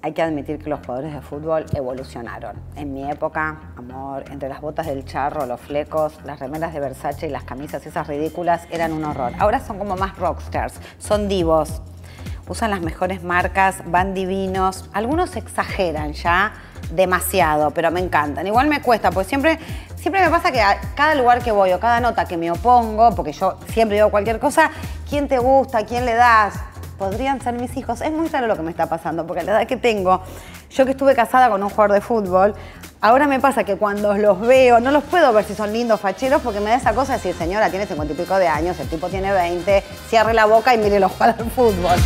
Hay que admitir que los jugadores de fútbol evolucionaron. En mi época, amor, entre las botas del charro, los flecos, las remeras de Versace y las camisas esas ridículas eran un horror. Ahora son como más rockstars, son divos. Usan las mejores marcas, van divinos. Algunos exageran ya demasiado, pero me encantan. Igual me cuesta, porque siempre, siempre me pasa que a cada lugar que voy o cada nota que me opongo, porque yo siempre digo cualquier cosa, ¿quién te gusta? ¿Quién le das? Podrían ser mis hijos. Es muy claro lo que me está pasando, porque la edad que tengo, yo que estuve casada con un jugador de fútbol, ahora me pasa que cuando los veo, no los puedo ver si son lindos facheros, porque me da esa cosa de decir, señora, tiene cincuenta y pico de años, el tipo tiene 20, cierre la boca y mire los jugar al fútbol.